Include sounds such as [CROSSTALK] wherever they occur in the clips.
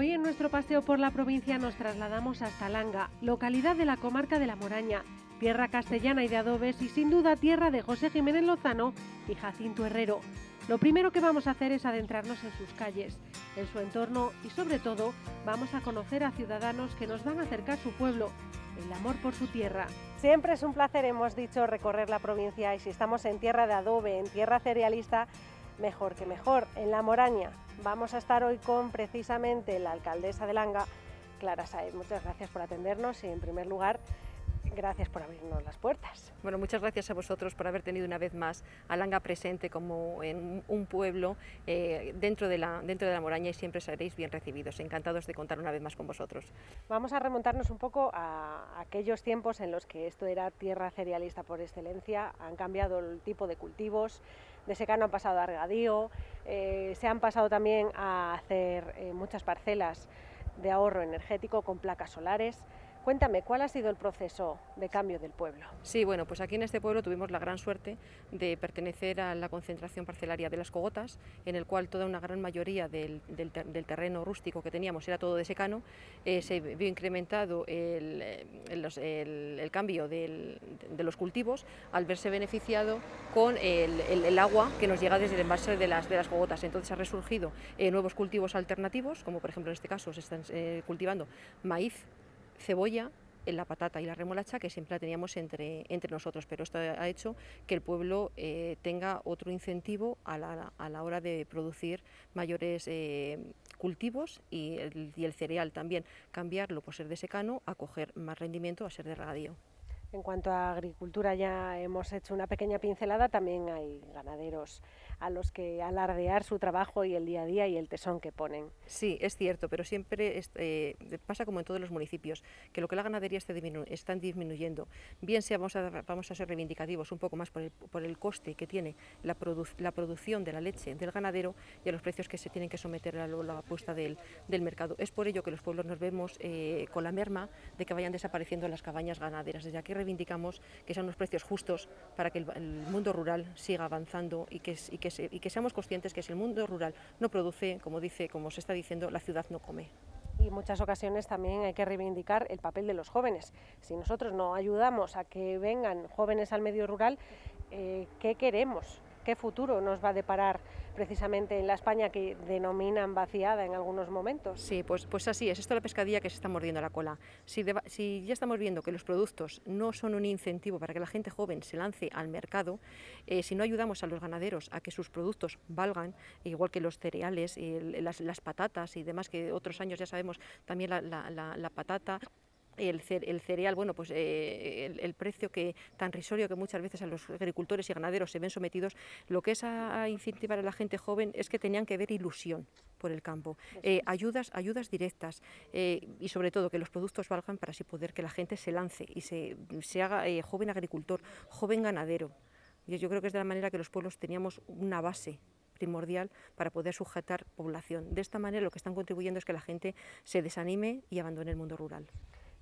Hoy en nuestro paseo por la provincia nos trasladamos hasta Langa, localidad de la comarca de La Moraña, tierra castellana y de adobes y sin duda tierra de José Jiménez Lozano y Jacinto Herrero. Lo primero que vamos a hacer es adentrarnos en sus calles, en su entorno y sobre todo vamos a conocer a ciudadanos que nos van a acercar su pueblo, el amor por su tierra. Siempre es un placer, hemos dicho, recorrer la provincia y si estamos en tierra de adobe, en tierra cerealista, mejor que mejor, en La Moraña. Vamos a estar hoy con precisamente la alcaldesa de Langa, Clara Saez. Muchas gracias por atendernos y en primer lugar gracias por abrirnos las puertas. Bueno, muchas gracias a vosotros por haber tenido una vez más a Langa presente como en un pueblo eh, dentro, de la, dentro de la Moraña y siempre seréis bien recibidos. Encantados de contar una vez más con vosotros. Vamos a remontarnos un poco a aquellos tiempos en los que esto era tierra cerealista por excelencia. Han cambiado el tipo de cultivos, de secano han pasado a regadío, eh, se han pasado también a hacer eh, muchas parcelas de ahorro energético con placas solares. Cuéntame, ¿cuál ha sido el proceso de cambio del pueblo? Sí, bueno, pues aquí en este pueblo tuvimos la gran suerte de pertenecer a la concentración parcelaria de las Cogotas, en el cual toda una gran mayoría del, terreno rústico que teníamos era todo de secano. Eh, se vio incrementado el, eh, cambio de los cultivos al verse beneficiado con el, agua que nos llega desde el las, de las Cogotas. Entonces ha resurgido eh, nuevos cultivos alternativos, como por ejemplo en este caso se están cultivando maíz, cebolla, la patata y la remolacha que siempre la teníamos entre, entre nosotros, pero esto ha hecho que el pueblo eh, tenga otro incentivo a la, a la, hora de producir mayores eh, cultivos y el, y el, cereal también, cambiarlo por ser de secano a coger más rendimiento a ser de regadío. En cuanto a agricultura ya hemos hecho una pequeña pincelada, también hay ganaderos a los que alardear su trabajo y el día a día y el tesón que ponen. Sí, es cierto, pero siempre eh, pasa como en todos los municipios, que lo que la ganadería está disminuyendo. Bien sea, vamos a, ser reivindicativos un poco más por el, coste que tiene la, producción de la leche del ganadero y a los precios que se tienen que someter a la apuesta del, mercado. Es por ello que los pueblos nos vemos eh, con la merma de que vayan desapareciendo las cabañas ganaderas. Desde aquí reivindicamos que sean unos precios justos para que el, mundo rural siga avanzando y que y que seamos conscientes que si el mundo rural no produce, como dice, como se está diciendo, la ciudad no come. Y en muchas ocasiones también hay que reivindicar el papel de los jóvenes. Si nosotros no ayudamos a que vengan jóvenes al medio rural, eh, ¿qué queremos? ¿Qué futuro nos va a deparar precisamente en la España que denominan vaciada en algunos momentos. Sí, pues, pues así es, esto es la pescadilla que se está mordiendo la cola. Si, ya estamos viendo que los productos no son un incentivo para que la gente joven se lance al mercado, eh, si no ayudamos a los ganaderos a que sus productos valgan, igual que los cereales, las, patatas y demás, que otros años ya sabemos también la patata, el, cereal, bueno, pues eh, el, precio que tan risorio que muchas veces a los agricultores y ganaderos se ven sometidos, lo que es a, incentivar a la gente joven es que tenían que ver ilusión por el campo, eh, ayudas, ayudas directas eh, y sobre todo que los productos valgan para así poder que la gente se lance y se, se haga joven agricultor, joven ganadero. Yo creo que es de la manera que los pueblos teníamos una base primordial para poder sujetar población. De esta manera lo que están contribuyendo es que la gente se desanime y abandone el mundo rural.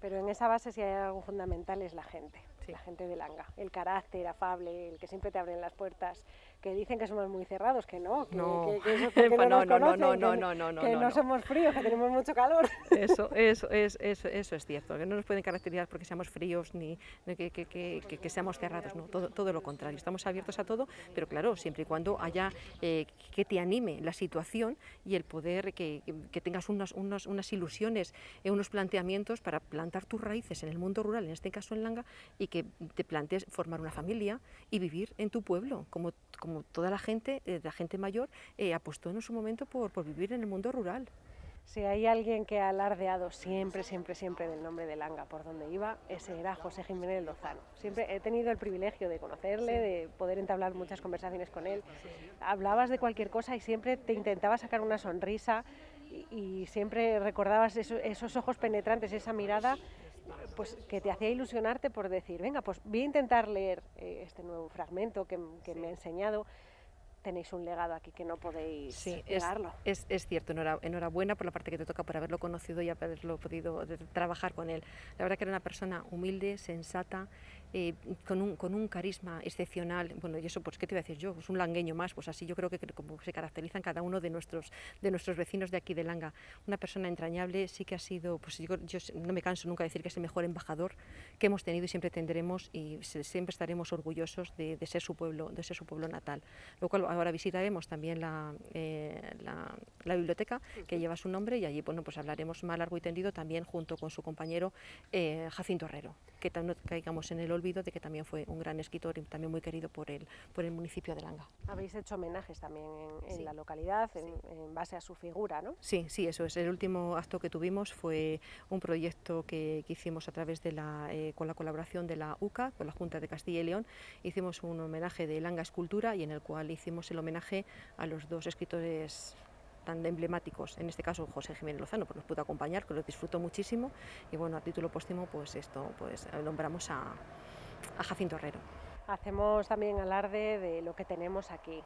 Pero en esa base si hay algo fundamental es la gente, la gente de Langa, el carácter afable, el que siempre te abren las puertas, que dicen que somos muy cerrados, que no, que no, que, eso [LAUGHS] porque no, nos conocen, no, no, no, no, no, que no, somos fríos, que tenemos mucho calor. [LAUGHS] Eso, [LAUGHS] eso, es, eso, eso es cierto, que no nos pueden caracterizar porque seamos fríos ni que, que, que, seamos cerrados, no, todo, todo lo contrario, estamos abiertos a todo, pero claro, siempre y cuando haya eh, que te anime la situación y el poder que, tengas unas, unas, unas ilusiones, eh, unos planteamientos para plantar tus raíces en el mundo rural, en este caso en Langa, y que te plantees formar una familia y vivir en tu pueblo, como como toda la gente, eh, la gente mayor, eh, apostó en su momento por, por vivir en el mundo rural. Si hay alguien que ha alardeado siempre, siempre, siempre del nombre de Langa por donde iba, ese era José Jiménez Lozano. Siempre he tenido el privilegio de conocerle, de poder entablar muchas conversaciones con él. Hablabas de cualquier cosa y siempre te intentaba sacar una sonrisa y, siempre recordabas esos ojos penetrantes, esa mirada pues que te hacía ilusionarte por decir, venga, pues voy a intentar leer eh, este nuevo fragmento que, me ha enseñado. Tenéis un legado aquí que no podéis sí, negarlo. Es, es, cierto, enhorabuena por la parte que te toca por haberlo conocido y haberlo podido trabajar con él. La verdad que era una persona humilde, sensata, eh, con, un, con, un, carisma excepcional. Bueno, y eso, pues, ¿qué te voy a decir yo? Pues un langueño más, pues así yo creo que, como se caracterizan cada uno de nuestros, de nuestros vecinos de aquí de Langa. Una persona entrañable, sí que ha sido, pues yo, yo no me canso nunca de decir que es el mejor embajador que hemos tenido y siempre tendremos y siempre estaremos orgullosos de, de, ser su pueblo, de ser su pueblo natal. Lo cual ahora visitaremos también la, eh, la, la, biblioteca que lleva su nombre y allí bueno, pues hablaremos más largo y tendido también junto con su compañero eh, Jacinto Herrero, que no caigamos en el olvido de que también fue un gran escritor y también muy querido por el, por el municipio de Langa. Habéis hecho homenajes también en, en la localidad en, en, base a su figura, ¿no? Sí, sí, eso es. El último acto que tuvimos fue un proyecto que, que hicimos a través de la, eh, con la colaboración de la UCA, con la Junta de Castilla y León. Hicimos un homenaje de Langa Escultura y en el cual hicimos el homenaje a los dos escritores tan emblemáticos, en este caso José Jiménez Lozano, pues nos pudo acompañar, que lo disfruto muchísimo y bueno, a título póstumo pues esto, pues nombramos a, a Jacinto Herrero. Hacemos también alarde de lo que tenemos aquí,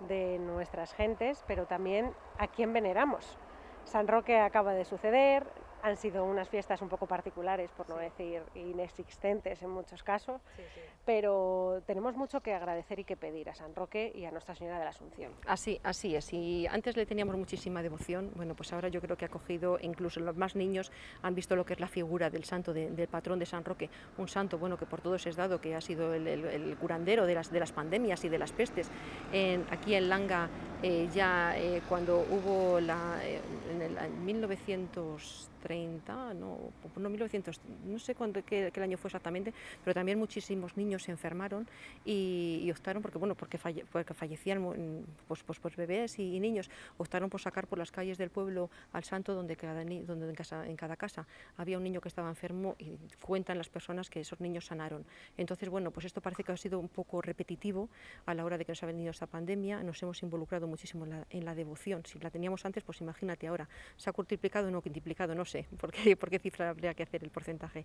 de nuestras gentes, pero también a quién veneramos. San Roque acaba de suceder, han sido unas fiestas un poco particulares, por no sí. decir inexistentes en muchos casos, sí, sí. pero tenemos mucho que agradecer y que pedir a San Roque y a Nuestra Señora de la Asunción. Así, así es, y antes le teníamos muchísima devoción, bueno, pues ahora yo creo que ha cogido, incluso los más niños han visto lo que es la figura del santo, de, del patrón de San Roque, un santo, bueno, que por todos es dado, que ha sido el, el, el curandero de las, de las pandemias y de las pestes. En, aquí en Langa, eh, ya eh, cuando hubo la, eh, en el en 1900 30, no, no 1900, no sé cuándo, qué, año fue exactamente, pero también muchísimos niños se enfermaron y, y optaron, porque bueno, porque, porque fallecían pues, pues, pues bebés y, niños, optaron por sacar por las calles del pueblo al santo donde, cada, donde en, cada casa había un niño que estaba enfermo y cuentan las personas que esos niños sanaron. Entonces, bueno, pues esto parece que ha sido un poco repetitivo a la hora de que nos ha venido esta pandemia, nos hemos involucrado muchísimo en la, devoción. Si la teníamos antes, pues imagínate ahora, se ha multiplicado o no quintuplicado, no sé, [LAUGHS] qué, por qué cifra habría que hacer el porcentaje.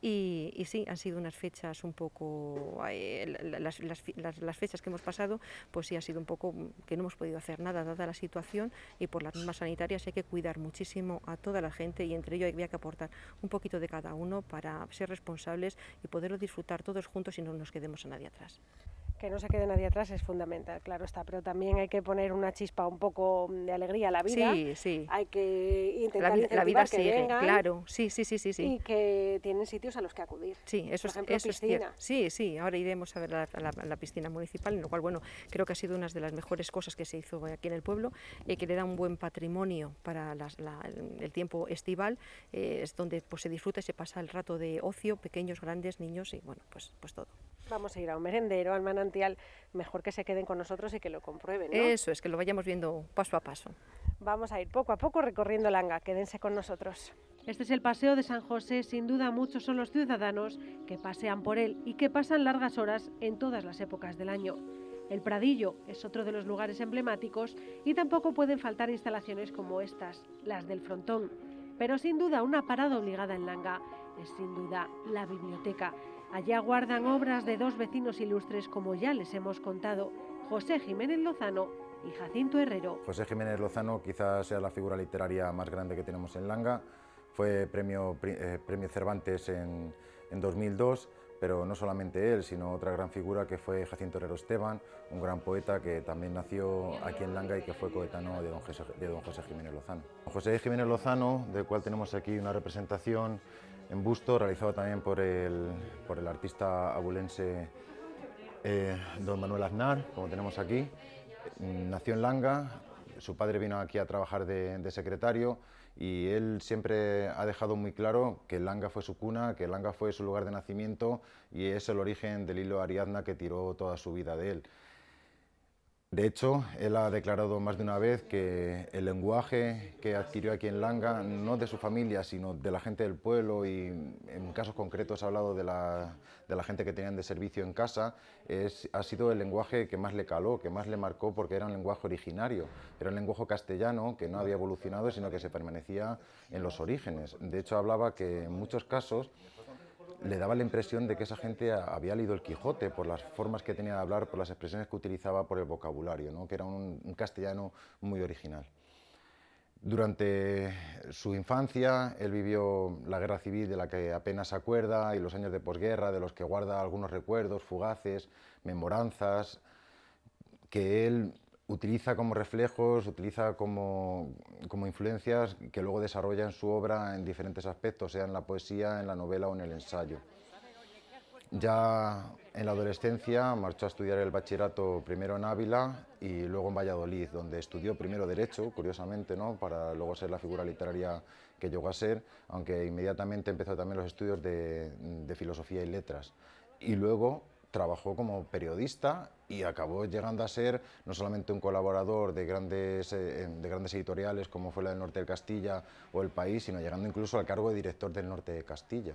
Y, sí, han sido unas fechas un poco, las, las, fechas que hemos pasado, pues sí ha sido un poco que no hemos podido hacer nada dada la situación y por las normas sanitarias hay que cuidar muchísimo a toda la gente y entre ello había que aportar un poquito de cada uno para ser responsables y poderlo disfrutar todos juntos y no nos quedemos a nadie atrás que no se quede nadie atrás es fundamental, claro está, pero también hay que poner una chispa un poco de alegría a la vida. Sí, sí. Hay que intentar la, la vida que sigue, vengan claro. Sí, sí, sí, sí, sí. Y que tienen sitios a los que acudir. Sí, eso, Por ejemplo, es, eso piscina. es cierto. Sí, sí, ahora iremos a ver la, la, la, piscina municipal, en lo cual, bueno, creo que ha sido una de las mejores cosas que se hizo aquí en el pueblo, eh, que le da un buen patrimonio para las, el tiempo estival, eh, es donde pues, se disfruta y se pasa el rato de ocio, pequeños, grandes, niños y, bueno, pues, pues todo. Vamos a ir a un merendero, al manantial, mejor que se queden con nosotros y que lo comprueben. ¿no? Eso es, que lo vayamos viendo paso a paso. Vamos a ir poco a poco recorriendo Langa, quédense con nosotros. Este es el Paseo de San José, sin duda muchos son los ciudadanos que pasean por él y que pasan largas horas en todas las épocas del año. El Pradillo es otro de los lugares emblemáticos y tampoco pueden faltar instalaciones como estas, las del frontón. Pero sin duda una parada obligada en Langa es sin duda la biblioteca. Allá guardan obras de dos vecinos ilustres como ya les hemos contado, José Jiménez Lozano y Jacinto Herrero. José Jiménez Lozano quizás sea la figura literaria más grande que tenemos en Langa. Fue premio, eh, premio Cervantes en, en 2002 pero no solamente él, sino otra gran figura que fue Jacinto Herrero Esteban, un gran poeta que también nació aquí en Langa y que fue coetano de don José, de don José Jiménez Lozano. José Jiménez Lozano, del cual tenemos aquí una representación en busto, realizado también por el, artista abulense eh, don Manuel Aznar, como tenemos aquí. Nació en Langa, su padre vino aquí a trabajar de, de, secretario y él siempre ha dejado muy claro que Langa fue su cuna, que Langa fue su lugar de nacimiento y es el origen del hilo Ariadna que tiró toda su vida de él. De hecho, él ha declarado más de una vez que el lenguaje que adquirió aquí en Langa, no de su familia, sino de la gente del pueblo y en casos concretos ha hablado de la, gente que tenían de servicio en casa, ha sido el lenguaje que más le caló, que más le marcó porque era un lenguaje originario, era un lenguaje castellano que no había evolucionado, sino que se permanecía en los orígenes. De hecho, hablaba que en muchos casos le daba la impresión de que esa gente había leído el Quijote por las formas que tenía de hablar, por las expresiones que utilizaba, por el vocabulario, ¿no? que era un, un castellano muy original. Durante su infancia, él vivió la guerra civil de la que apenas se acuerda y los años de posguerra, de los que guarda algunos recuerdos fugaces, memoranzas, que él utiliza como reflejos, utiliza como, como, influencias que luego desarrolla en su obra en diferentes aspectos, sea en la poesía, en la novela o en el ensayo. Ya en la adolescencia marchó a estudiar el bachillerato primero en Ávila y luego en Valladolid, donde estudió primero Derecho, curiosamente, ¿no? para luego ser la figura literaria que llegó a ser, aunque inmediatamente empezó también los estudios de, de Filosofía y Letras. Y luego trabajó como periodista y acabó llegando a ser no solamente un colaborador de grandes, eh, de grandes editoriales como fue la del Norte de Castilla o El País, sino llegando incluso al cargo de director del Norte de Castilla.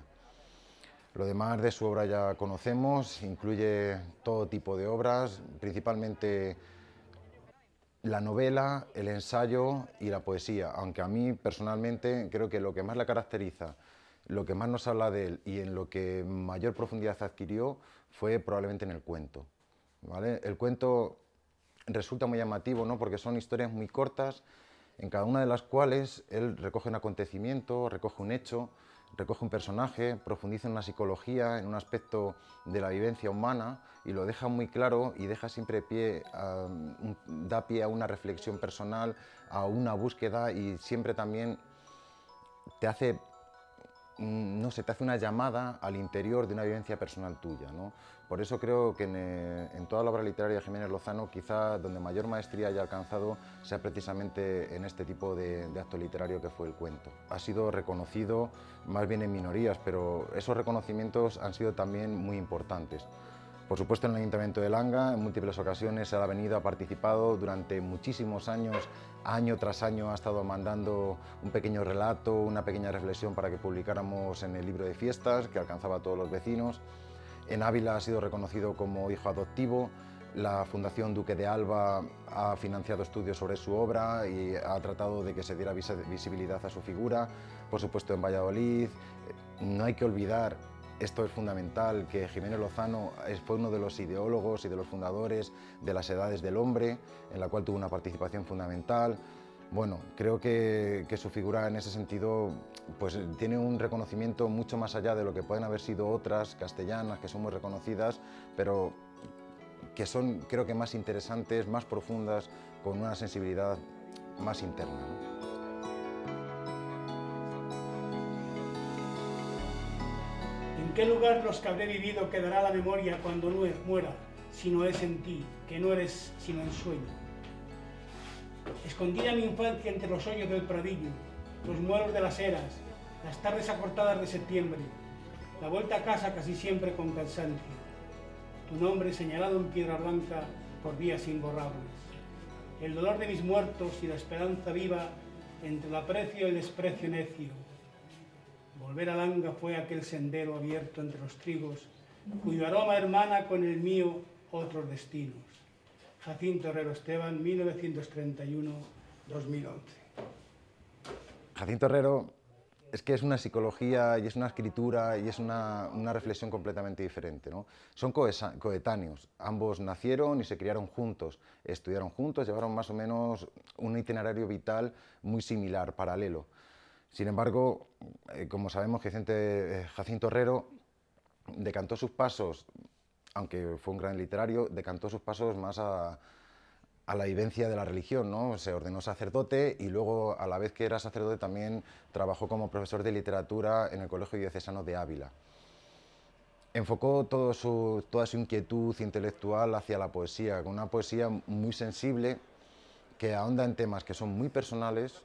Lo demás de su obra ya conocemos, incluye todo tipo de obras, principalmente la novela, el ensayo y la poesía, aunque a mí personalmente creo que lo que más la caracteriza, lo que más nos habla de él y en lo que mayor profundidad adquirió fue probablemente en el cuento. ¿vale? El cuento resulta muy llamativo ¿no? porque son historias muy cortas, en cada una de las cuales él recoge un acontecimiento, recoge un hecho, recoge un personaje, profundiza en una psicología, en un aspecto de la vivencia humana y lo deja muy claro y deja siempre pie da pie a una reflexión personal, a una búsqueda y siempre también te hace no sé, te hace una llamada al interior de una vivencia personal tuya. ¿no? Por eso creo que en, eh, toda la obra literaria de Jiménez Lozano, quizá donde mayor maestría haya alcanzado sea precisamente en este tipo de, acto literario que fue el cuento. Ha sido reconocido más bien en minorías, pero esos reconocimientos han sido también muy importantes. Por supuesto, en el Ayuntamiento de Langa, en múltiples ocasiones, se ha venido, ha participado durante muchísimos años, año tras año, ha estado mandando un pequeño relato, una pequeña reflexión para que publicáramos en el libro de fiestas, que alcanzaba a todos los vecinos. En Ávila ha sido reconocido como hijo adoptivo. La Fundación Duque de Alba ha financiado estudios sobre su obra y ha tratado de que se diera visibilidad a su figura. Por supuesto, en Valladolid. No hay que olvidar esto es fundamental, que Jiménez Lozano fue uno de los ideólogos y de los fundadores de las edades del hombre, en la cual tuvo una participación fundamental. Bueno, creo que, su figura en ese sentido pues, tiene un reconocimiento mucho más allá de lo que pueden haber sido otras castellanas que son muy reconocidas, pero que son creo que más interesantes, más profundas, con una sensibilidad más interna. Qué lugar los que habré vivido quedará la memoria cuando no muera, si no es en ti, que no eres sino en sueño? Escondida mi infancia entre los hoyos del pradillo, los mueros de las eras, las tardes acortadas de septiembre, la vuelta a casa casi siempre con cansancio, tu nombre señalado en piedra blanca por días imborrables, el dolor de mis muertos y la esperanza viva entre el aprecio y el desprecio necio, Volver a Langa fue aquel sendero abierto entre los trigos, cuyo aroma hermana con el mío otros destinos. Jacinto Herrero Esteban, 1931-2011. Jacinto Herrero es que es una psicología y es una escritura y es una, reflexión completamente diferente. ¿no? Son coetáneos, ambos nacieron y se criaron juntos, estudiaron juntos, llevaron más o menos un itinerario vital muy similar, paralelo. Sin embargo, eh, como sabemos, eh, Jacinto Herrero decantó sus pasos, aunque fue un gran literario, decantó sus pasos más a, la vivencia de la religión, ¿no? Se ordenó sacerdote y luego, a la vez que era sacerdote, también trabajó como profesor de literatura en el Colegio Diocesano de Ávila. Enfocó toda su inquietud intelectual hacia la poesía, con una poesía muy sensible que ahonda en temas que son muy personales,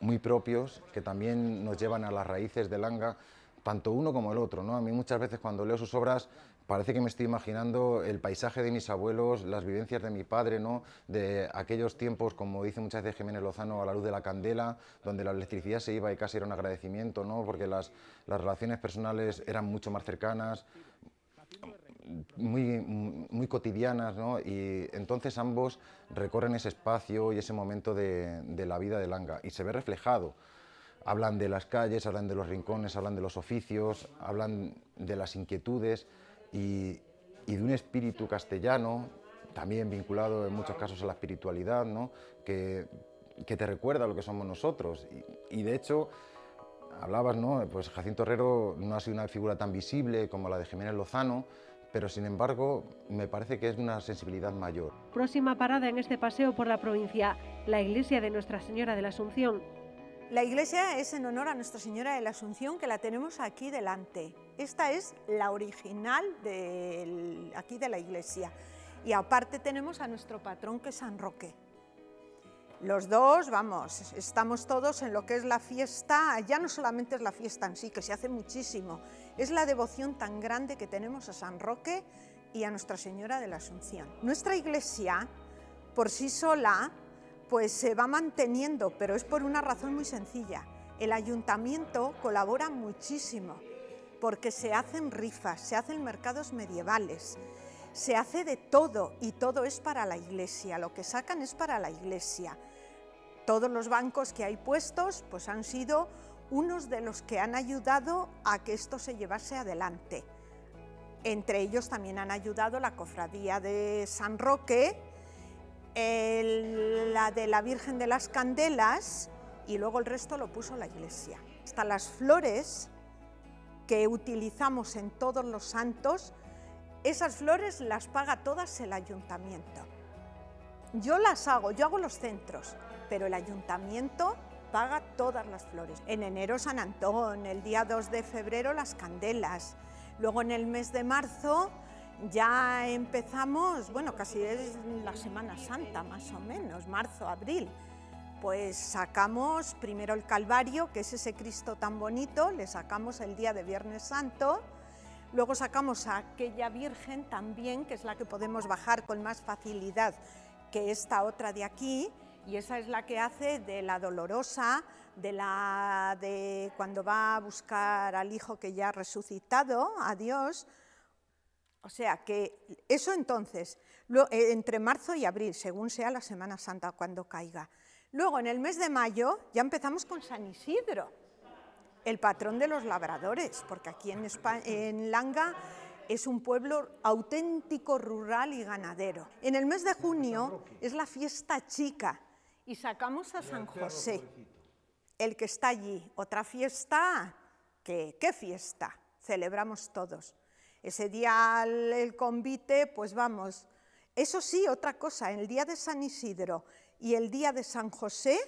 muy propios que también nos llevan a las raíces del Langa, tanto uno como el otro. ¿no? A mí muchas veces cuando leo sus obras parece que me estoy imaginando el paisaje de mis abuelos, las vivencias de mi padre, ¿no? de aquellos tiempos, como dice muchas veces Jiménez Lozano, a la luz de la candela, donde la electricidad se iba y casi era un agradecimiento, ¿no? porque las, las relaciones personales eran mucho más cercanas muy, muy cotidianas, ¿no? y entonces ambos recorren ese espacio y ese momento de, de, la vida de Langa, y se ve reflejado. Hablan de las calles, hablan de los rincones, hablan de los oficios, hablan de las inquietudes y, y de un espíritu castellano, también vinculado en muchos casos a la espiritualidad, ¿no? que que te recuerda lo que somos nosotros. Y, de hecho, hablabas, ¿no? Pues Jacinto Herrero no ha sido una figura tan visible como la de Jiménez Lozano, pero sin embargo me parece que es una sensibilidad mayor. Próxima parada en este paseo por la provincia, la iglesia de Nuestra Señora de la Asunción. La iglesia es en honor a Nuestra Señora de la Asunción que la tenemos aquí delante. Esta es la original de aquí de la iglesia. Y aparte tenemos a nuestro patrón que es San Roque. Los dos, vamos, estamos todos en lo que es la fiesta, ya no solamente es la fiesta en sí, que se hace muchísimo, es la devoción tan grande que tenemos a San Roque y a Nuestra Señora de la Asunción. Nuestra iglesia, por sí sola, pues se va manteniendo, pero es por una razón muy sencilla. El ayuntamiento colabora muchísimo porque se hacen rifas, se hacen mercados medievales, se hace de todo y todo es para la iglesia, lo que sacan es para la iglesia. Todos los bancos que hay puestos pues han sido unos de los que han ayudado a que esto se llevase adelante. Entre ellos también han ayudado la cofradía de San Roque, la de la Virgen de las Candelas y luego el resto lo puso la iglesia. Hasta las flores que utilizamos en todos los santos, esas flores las paga todas el ayuntamiento. Yo las hago, yo hago los centros, pero el ayuntamiento paga todas las flores. En enero San Antón, el día 2 de febrero las candelas, luego en el mes de marzo ya empezamos, bueno, casi es la Semana Santa más o menos, marzo, abril. Pues sacamos primero el Calvario, que es ese Cristo tan bonito, le sacamos el día de Viernes Santo, luego sacamos a aquella Virgen también, que es la que podemos bajar con más facilidad que esta otra de aquí, y esa es la que hace de la dolorosa, de la de cuando va a buscar al hijo que ya ha resucitado, a Dios, o sea que eso entonces, eh, entre marzo y abril, según sea la Semana Santa cuando caiga. Luego en el mes de mayo ya empezamos con San Isidro, el patrón de los labradores, porque aquí en, en Langa es un pueblo auténtico, rural y ganadero. En el mes de junio es la fiesta chica y sacamos a San José, el que está allí. Otra fiesta, ¿qué, qué fiesta? Celebramos todos. Ese día el convite, pues vamos. Eso sí, otra cosa, el día de San Isidro y el día de San José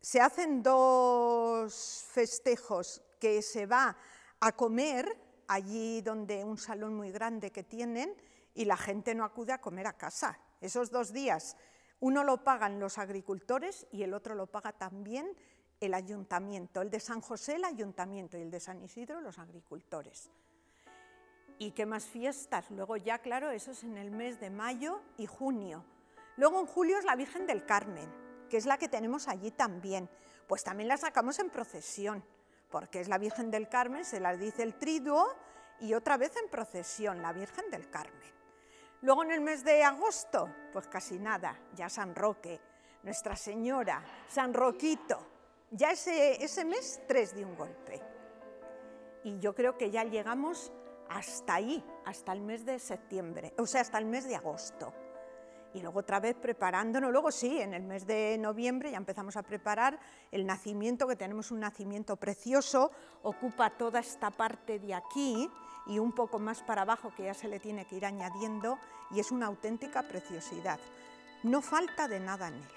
se hacen dos festejos que se va a comer allí donde un salón muy grande que tienen y la gente no acude a comer a casa. Esos dos días, uno lo pagan los agricultores y el otro lo paga también el ayuntamiento. El de San José el ayuntamiento y el de San Isidro los agricultores. ¿Y qué más fiestas? Luego ya, claro, eso es en el mes de mayo y junio. Luego en julio es la Virgen del Carmen, que es la que tenemos allí también. Pues también la sacamos en procesión, porque es la Virgen del Carmen, se la dice el triduo, y otra vez en procesión, la Virgen del Carmen. Luego en el mes de agosto, pues casi nada, ya San Roque, Nuestra Señora, San Roquito, ya ese, ese mes tres de un golpe. Y yo creo que ya llegamos hasta ahí, hasta el mes de septiembre, o sea, hasta el mes de agosto. Y luego otra vez preparándonos, luego sí, en el mes de noviembre ya empezamos a preparar el nacimiento, que tenemos un nacimiento precioso, ocupa toda esta parte de aquí y un poco más para abajo que ya se le tiene que ir añadiendo y es una auténtica preciosidad. No falta de nada en él.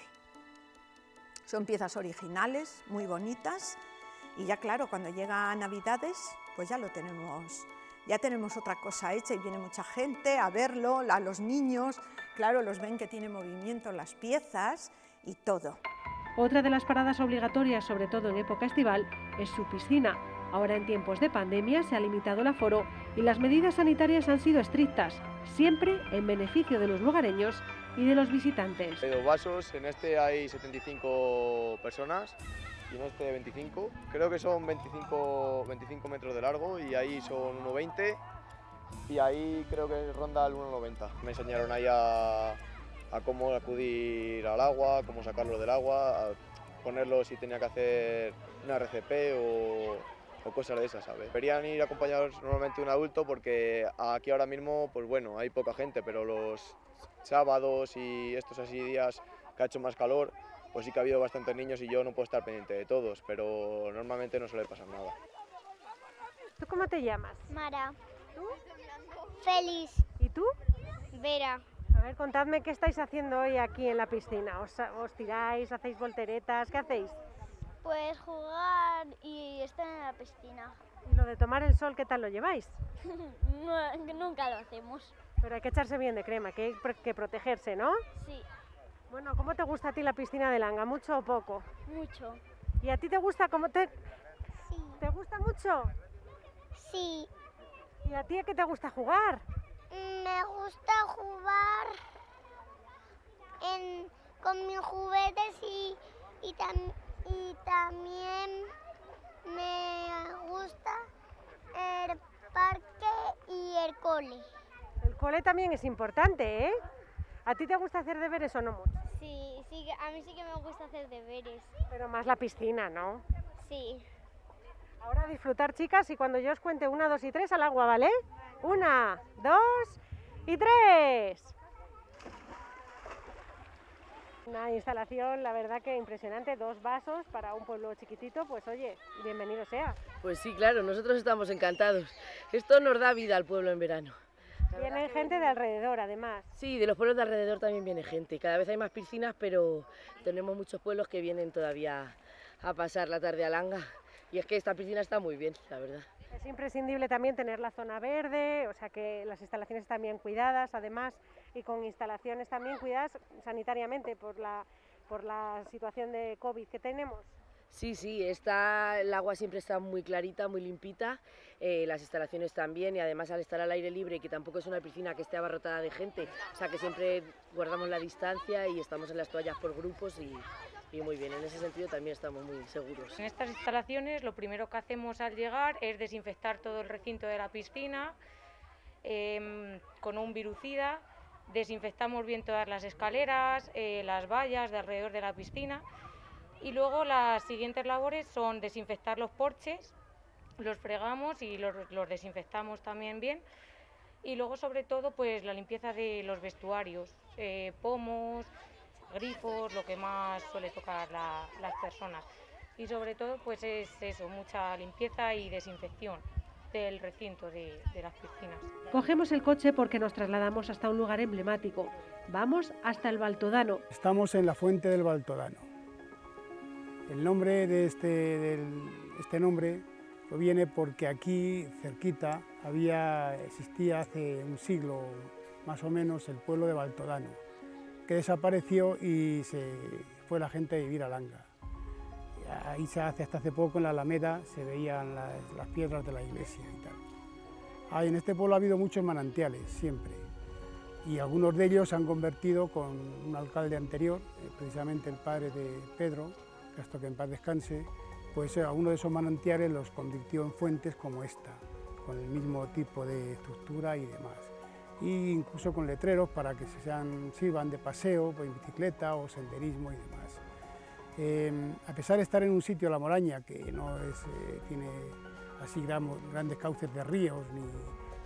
Son piezas originales, muy bonitas y ya claro, cuando llega a Navidades, pues ya lo tenemos ya tenemos otra cosa hecha y viene mucha gente a verlo, a los niños, claro, los ven que tiene movimiento las piezas y todo. Otra de las paradas obligatorias, sobre todo en época estival, es su piscina. Ahora en tiempos de pandemia se ha limitado el aforo y las medidas sanitarias han sido estrictas, siempre en beneficio de los lugareños y de los visitantes. Hay dos vasos, en este hay 75 personas y en este 25. Creo que son 25, 25 metros de largo y ahí son 1,20 y ahí creo que ronda el 1,90. Me enseñaron ahí a, cómo acudir al agua, cómo sacarlo del agua, ponerlo si tenía que hacer una RCP o, o cosas de esas, ¿sabes? Deberían ir acompañados normalmente un adulto porque aquí ahora mismo, pues bueno, hay poca gente, pero los sábados y estos así días que ha hecho más calor, pues sí que ha habido bastantes niños y yo no puedo estar pendiente de todos, pero normalmente no suele pasar nada. ¿Tú cómo te llamas? Mara. Feliz. ¿Y tú? Vera. A ver, contadme qué estáis haciendo hoy aquí en la piscina. ¿Os, os tiráis, hacéis volteretas? ¿Qué hacéis? Pues jugar y estar en la piscina. ¿Y lo de tomar el sol, qué tal lo lleváis? [LAUGHS] No, nunca lo hacemos. Pero hay que echarse bien de crema, que hay que protegerse, ¿no? Sí, Bueno, ¿cómo te gusta a ti la piscina de Langa? ¿Mucho o poco? mucho. ¿Y a ti te gusta cómo te, Sí. te gusta mucho? Sí. ¿Y a ti a qué te gusta jugar? Me gusta jugar en, con mis juguetes y, y, tam- y también me gusta el parque y el cole. El cole también es importante, ¿eh? ¿A ti te gusta hacer deberes o no mucho? Sí, sí, que- a mí sí que me gusta hacer deberes. Pero más la piscina, ¿no? Sí. Ahora a disfrutar, chicas, y cuando yo os cuente una, dos y tres al agua, ¿vale? Una, dos y tres. Una instalación, la verdad que impresionante, dos vasos para un pueblo chiquitito, pues oye, bienvenido sea. Pues sí, claro, nosotros estamos encantados. Esto nos da vida al pueblo en verano. Que- gente de alrededor, además. Sí, de los pueblos de alrededor también viene gente. Cada vez hay más piscinas, pero tenemos muchos pueblos que vienen todavía a pasar la tarde a Langa. Y es que esta piscina está muy bien, la verdad. Es imprescindible también tener la zona verde, o sea que las instalaciones están bien cuidadas, además, y con instalaciones también cuidadas sanitariamente por la, por la situación de COVID que tenemos. Sí, sí, está, el agua siempre está muy clarita, muy limpita, eh, las instalaciones también y además al estar al aire libre, que tampoco es una piscina que esté abarrotada de gente, o sea que siempre guardamos la distancia y estamos en las toallas por grupos y, muy bien, en ese sentido también estamos muy seguros. En estas instalaciones lo primero que hacemos al llegar es desinfectar todo el recinto de la piscina em, con un virucida, desinfectamos bien todas las escaleras, eh, las vallas de alrededor de la piscina y luego las siguientes labores son desinfectar los porches, los fregamos y los, los desinfectamos también bien y luego sobre todo pues la limpieza de los vestuarios, eh, pomos, grifos, lo que más suele tocar la- las personas. Y sobre todo pues es eso, mucha limpieza y desinfección del recinto de, de las piscinas. Cogemos el coche porque nos trasladamos hasta un lugar emblemático. Vamos hasta el Baltodano. Estamos en la fuente del Baltodano. El nombre de este, del- este nombre proviene porque aquí, cerquita, había, existía hace un siglo más o menos el pueblo de Baltodano, que desapareció y se fue la gente a vivir a Langa. Ahí se hace, hasta hace poco en la Alameda se veían las, piedras de la iglesia y tal. Ah, en este pueblo ha habido muchos manantiales, siempre y algunos de ellos se han convertido con un alcalde anterior, eh, precisamente el padre de Pedro, hasta que en paz descanse, pues eh, algunos de esos manantiales los convirtió en fuentes como esta, con el mismo tipo de estructura y demás. Y incluso con letreros para que se sean, sirvan de paseo, pues, en bicicleta o senderismo y demás. Eh, a pesar de estar en un sitio, La Moraña, que no es, eh, tiene así gran- grandes cauces de ríos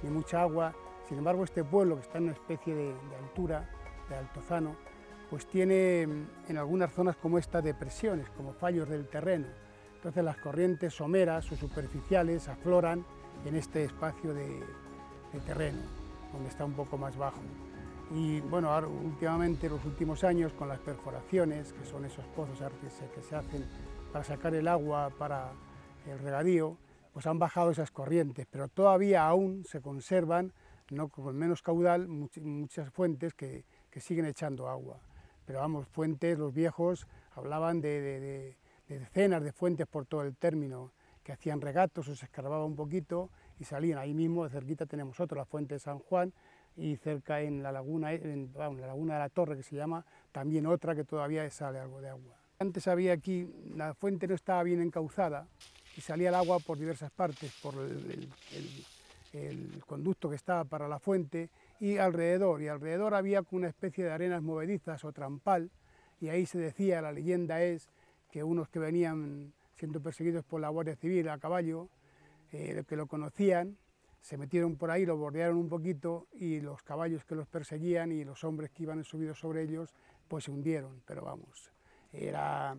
ni, mucha agua, sin embargo este pueblo, que está en una especie de altura, de altozano, pues tiene mm, en algunas zonas como esta depresiones, como fallos del terreno. Entonces las corrientes someras o superficiales afloran en este espacio de, terreno, donde está un poco más bajo. Y bueno, ahora, últimamente, los últimos años, con las perforaciones, que son esos pozos que se, que se hacen para sacar el agua para el regadío, pues han bajado esas corrientes, pero todavía aún se conservan, no con menos caudal, much- muchas fuentes que siguen echando agua. Pero vamos, fuentes, los viejos hablaban de, de- de- de decenas de fuentes por todo el término, que hacían regatos o se escarbaba un poquito y salían. Ahí mismo, cerquita tenemos otro, la fuente de San Juan, y cerca en la laguna, en, la laguna de la Torre que se llama, también otra que todavía sale algo de agua. Antes había aquí, la fuente no estaba bien encauzada y salía el agua por diversas partes, por el conducto que estaba para la fuente y alrededor, y alrededor había una especie de arenas movedizas o trampal, y ahí se decía, la leyenda es, que unos que venían siendo perseguidos por la Guardia Civil a caballo, eh, que lo conocían, se metieron por ahí, lo bordearon un poquito y los caballos que los perseguían y los hombres que iban subidos sobre ellos, pues se hundieron, pero vamos, era,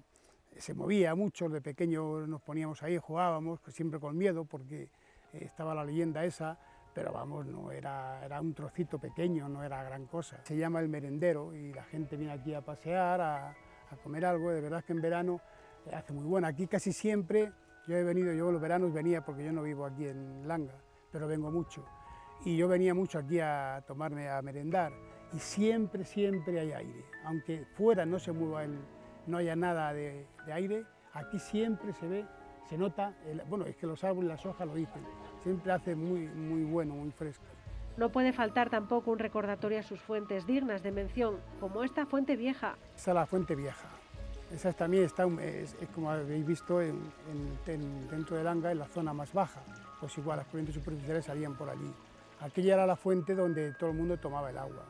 se movía mucho, de pequeño nos poníamos ahí, jugábamos, siempre con miedo porque estaba la leyenda esa, pero vamos, no era, era un trocito pequeño, no era gran cosa. Se llama el merendero y la gente viene aquí a pasear, a, comer algo, de verdad que en verano hace muy bueno. Aquí casi siempre, yo he venido, yo los veranos venía porque yo no vivo aquí en Langa, pero vengo mucho. Y yo venía mucho aquí a tomarme, a merendar y siempre, siempre hay aire. Aunque fuera no se mueva, el, no haya nada de, aire, aquí siempre se ve, se nota, bueno, es que los árboles, las hojas lo dicen, siempre hace muy, muy bueno, muy fresco. No puede faltar tampoco un recordatorio a sus fuentes dignas de mención, como esta fuente vieja. Esta es la fuente vieja. Esa también está, es, es como habéis visto, en, en, dentro del Anga, en la zona más baja. Pues igual, las corrientes superficiales salían por allí. Aquella era la fuente donde todo el mundo tomaba el agua.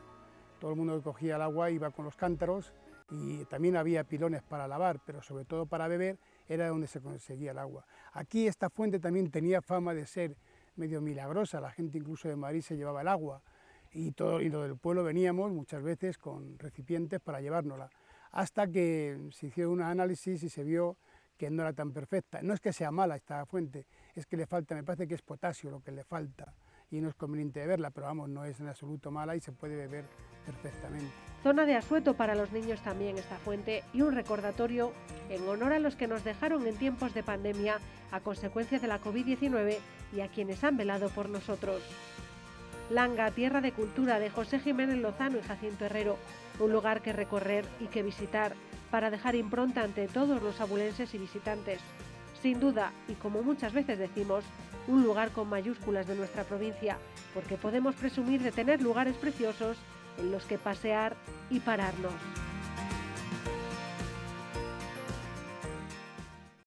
Todo el mundo que cogía el agua iba con los cántaros y también había pilones para lavar, pero sobre todo para beber era donde se conseguía el agua. Aquí esta fuente también tenía fama de ser medio milagrosa, la gente incluso de Madrid se llevaba el agua y todo y lo del pueblo veníamos muchas veces con recipientes para llevárnosla, hasta que se hicieron un análisis y se vio que no era tan perfecta. No es que sea mala esta fuente, es que le falta, me parece que es potasio lo que le falta y no es conveniente beberla, pero vamos, no es en absoluto mala y se puede beber perfectamente. Zona de asueto para los niños también esta fuente y un recordatorio en honor a los que nos dejaron en tiempos de pandemia a consecuencia de la COVID-19 y a quienes han velado por nosotros. Langa, tierra de cultura de José Jiménez Lozano y Jacinto Herrero, un lugar que recorrer y que visitar para dejar impronta ante todos los abulenses y visitantes. Sin duda, y como muchas veces decimos, un lugar con mayúsculas de nuestra provincia, porque podemos presumir de tener lugares preciosos en los que pasear y pararnos.